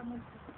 trabajamos